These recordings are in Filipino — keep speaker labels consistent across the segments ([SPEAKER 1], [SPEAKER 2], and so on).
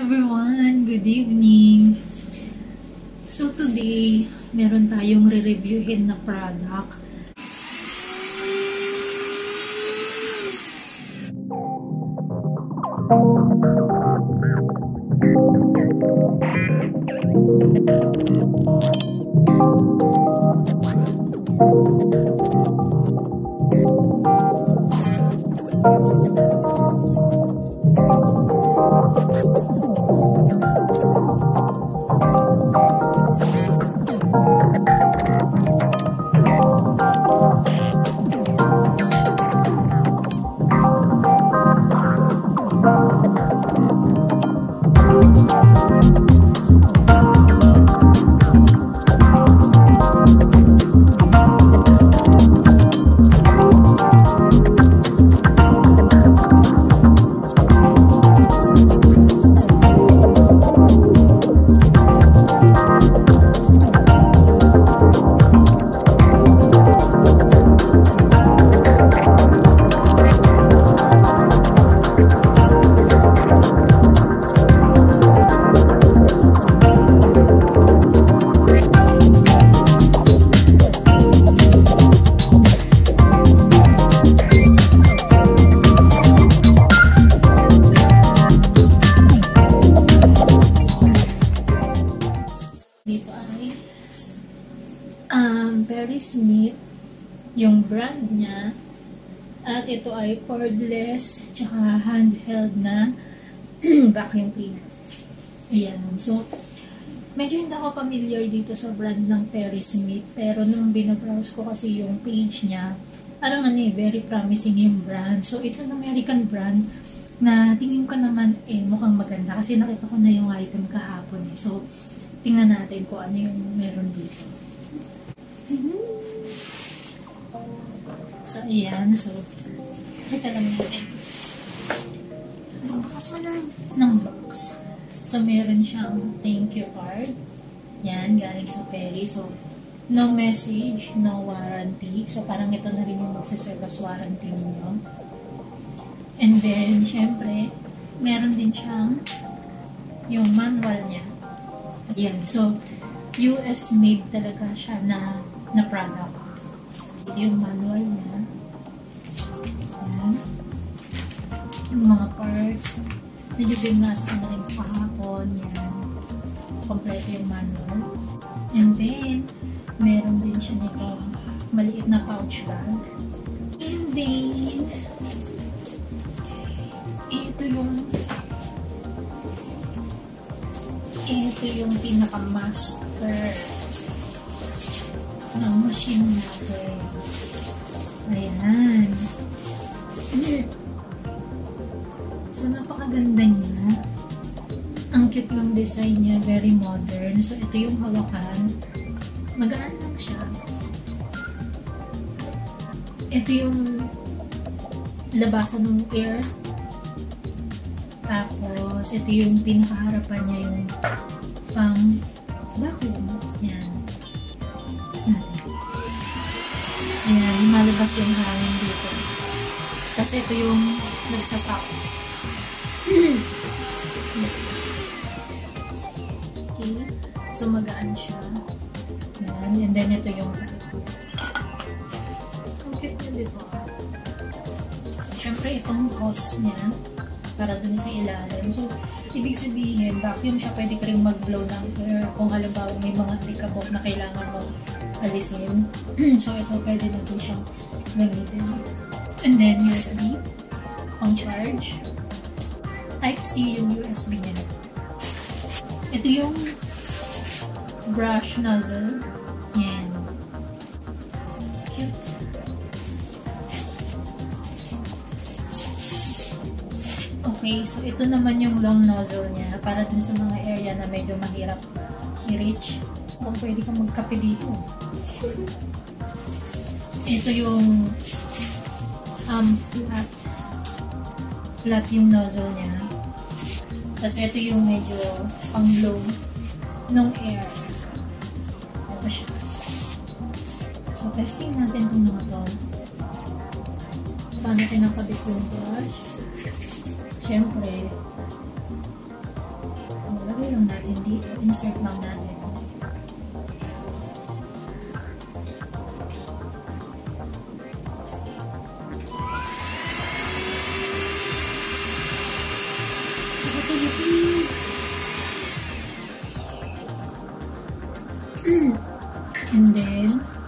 [SPEAKER 1] everyone! Good evening! So today, meron tayong re-reviewin na product. Dito yung brand niya. At ito ay cordless, tsaka handheld na vacuum cleaner. Ayan. So, medyo hindi ako familiar dito sa brand ng Perry Smith. Pero nung binabrowse ko kasi yung page niya, ano eh, very promising yung brand. So, it's an American brand na tingin ko naman eh mukhang maganda kasi nakita ko na yung item kahapon eh. So, tingnan natin kung ano yung meron dito. Ayan. So, kita lang natin. Bukas mo lang ng box. So, meron siyang thank you card. Yan, galing sa Perry. So, no message, no warranty. So, parang ito na rin yung magsiserve as warranty ninyo. And then, syempre, meron din siyang yung manual niya. Ayan. So, US made talaga siya na, na product. Ito yung manual niya. Yung mga parts. Medyo binasa na rin kahapon. Yan. Kompleto yung manual. And then, meron din siya nito maliit na pouch bag. And then, ito yung ito yung pinaka-master ng machine natin. Design niya, very modern. So, ito yung hawakan. Magaan lang siya. Ito yung labasan ng air. Tapos, ito yung pinakaharapan niya yung pang vacuum. Yan. Tapos natin. Ayan, lumalabas yung hangin dito. Kasi ito yung nagsasak. So, magaan siya. Yan. And then, ito yung ang cute niya, di ba? Siyempre, itong hose niya para dun sa ilalim. So, ibig sabihin, vacuum siya, pwede ka rin mag-blow ng air kung halimbawa may mga alikabok na kailangan mo alisin. so, ito pwede natin siyang gamitin. And then, USB, pang charge. Type-C yung USB niya. Ito yung brush nozzle. Yan. Cute. Okay, so ito naman yung long nozzle niya para dun sa mga area na medyo mahirap i-reach. Kung pwede kang magkape dito. Ito yung um, flat. Flat yung nozzle niya. Tapos ito yung medyo pang-blow ng air. Testing natin itong mga to. Paano pinakabit yung brush? Siyempre, ilalagay lang natin dito. Insert lang natin. And then,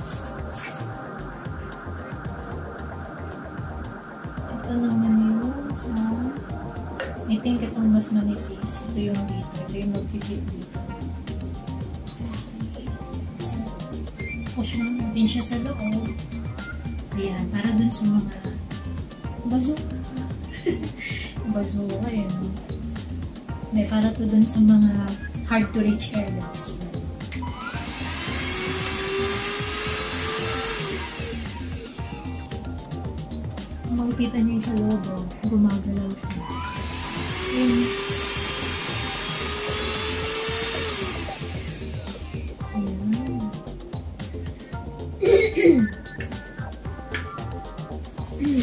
[SPEAKER 1] mas manipis. Ito yung dito. Ito yung magpipit dito. So, push lang natin siya sa loob. Ayan, para dun sa mga bazooka. bazooka yun. Hindi, para to dun sa mga hard to reach areas. makikita niyo yung sa loob, oh, gumagalaw siya. Ayan.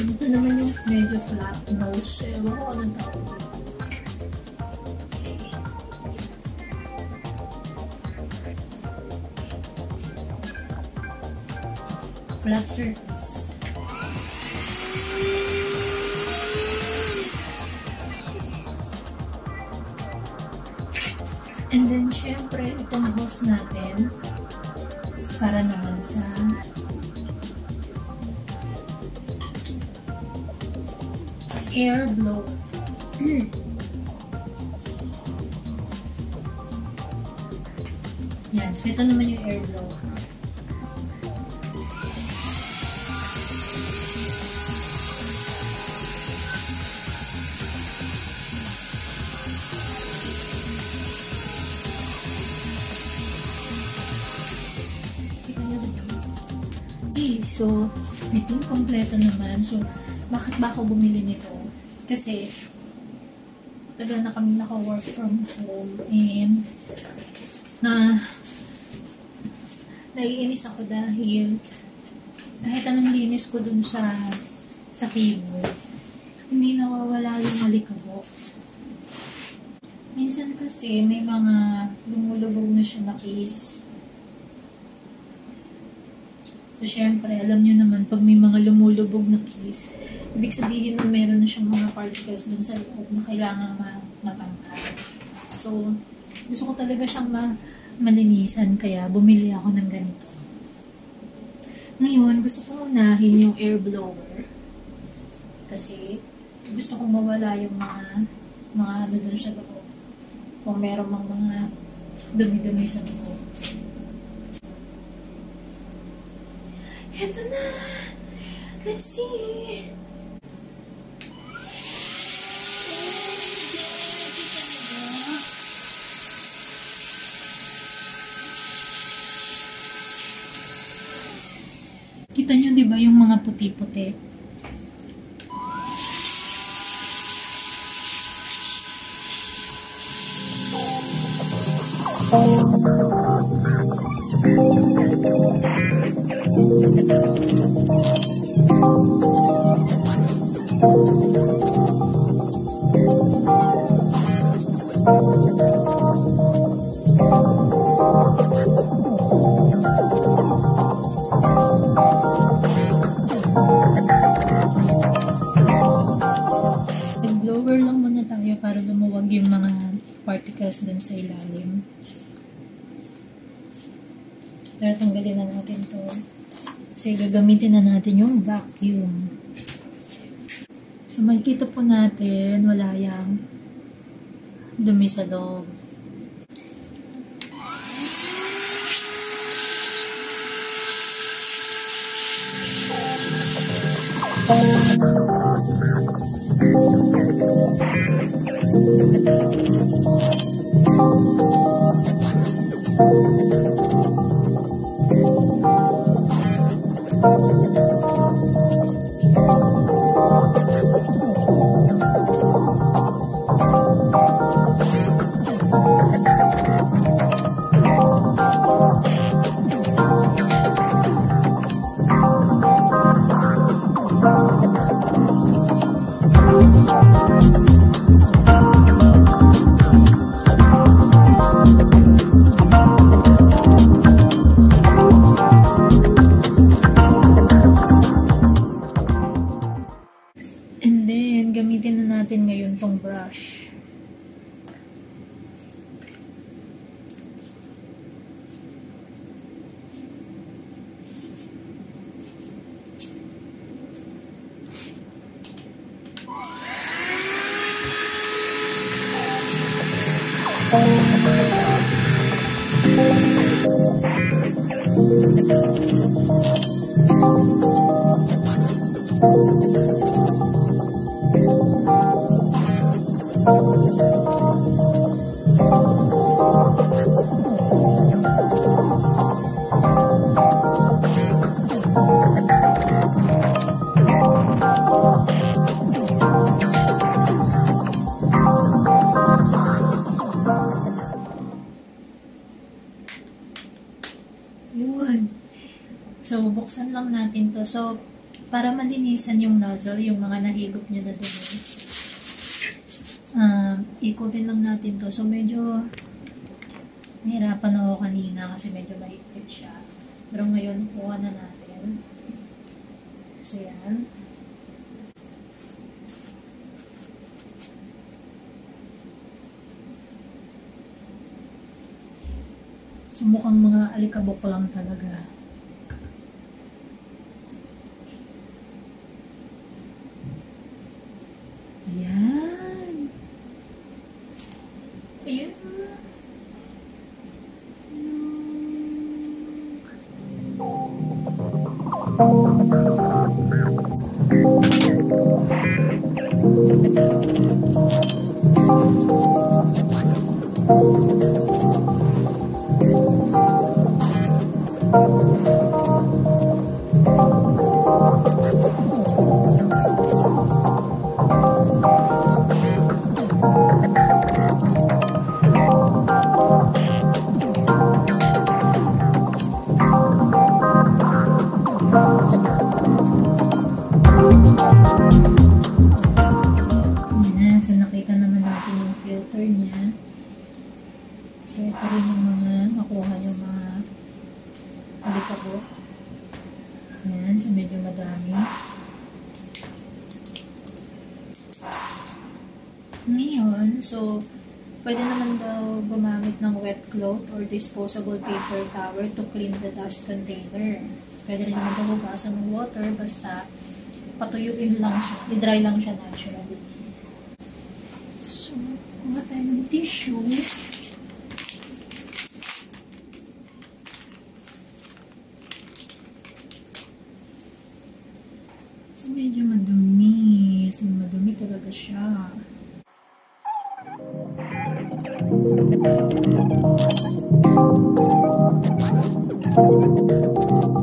[SPEAKER 1] Ito naman yung medyo flat nose. Ewan ko anong tawag. Flat surface. Hose natin para naman sa air blow. Yan. So, ito naman yung air blow. Think kompleto naman. So, bakit ba ako bumili nito? Kasi, tagal na kami naka-work from home and na naiinis ako dahil kahit anong linis ko dun sa sa keyboard, hindi nawawala yung alikabok. Minsan kasi may mga lumulubog na siya na case. So, syempre, alam nyo naman, pag may mga lumulubog na case, ibig sabihin nun meron na siyang mga particles dun sa loob na kailangan ma matangkad. So, gusto ko talaga siyang ma malinisan, kaya bumili ako ng ganito. Ngayon, gusto ko unahin yung air blower. Kasi, gusto kong mawala yung mga mga ano dun sa loob. Kung meron mang mga dumi-dumi sa loob. Eto na! Let's see! Kita nyo, di ba, yung mga puti-puti? Thank you. gagamitin na natin yung vacuum. So, makikita po natin, wala yung dumi sa loob. Thank you. gamitin na natin ngayon tong brush. Yun. So, buksan lang natin to. So, para malinisan yung nozzle, yung mga nahigop niya na dumi, uh, ikutin lang natin to. So, medyo nahirapan ako kanina kasi medyo mahigpit siya. Pero ngayon, kuha na natin. So, yan. So, mukhang mga alikabok lang talaga. Ayan. Madami. Ngayon, so pwede naman daw gumamit ng wet cloth or disposable paper towel to clean the dust container. Pwede rin naman daw hugasan ng water basta patuyuin lang siya, i-dry lang siya naturally. So, kuha tayo ng tissue. So, medyo madumi. Kasi madumi talaga siya. Ayan.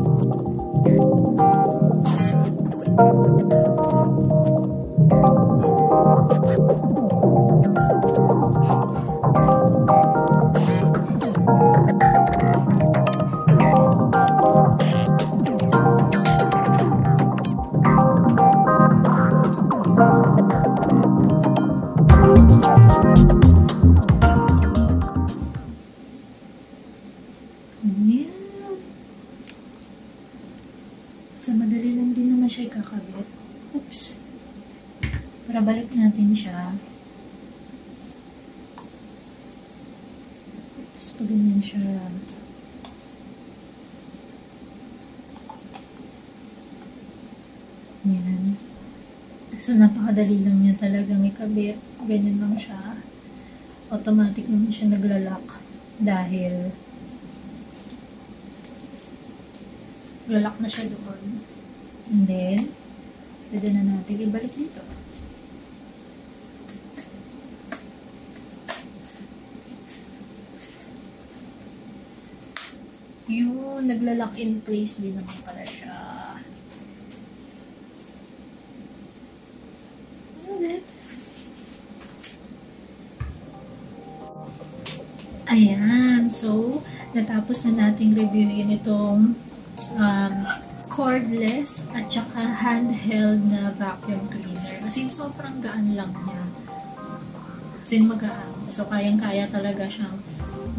[SPEAKER 1] Yan. So, napakadali lang niya talagang ikabit. Ganyan lang siya. Automatic naman siya naglalak. Dahil lalak na siya doon. And then, pwede na natin ibalik dito. Yun, naglalak in place din naman pala siya. Ayan, so, natapos na nating reviewin itong um, cordless at saka handheld na vacuum cleaner. As in, sobrang gaan lang niya. As in, magaan. So, kayang-kaya talaga siyang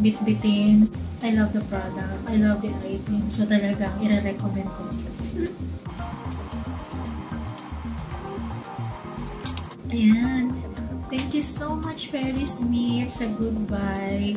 [SPEAKER 1] bit-bitin. I love the product. I love the item. So, talagang i-recommend ko. Ayan. Thank you so much, Perry Smith, sa goodbye.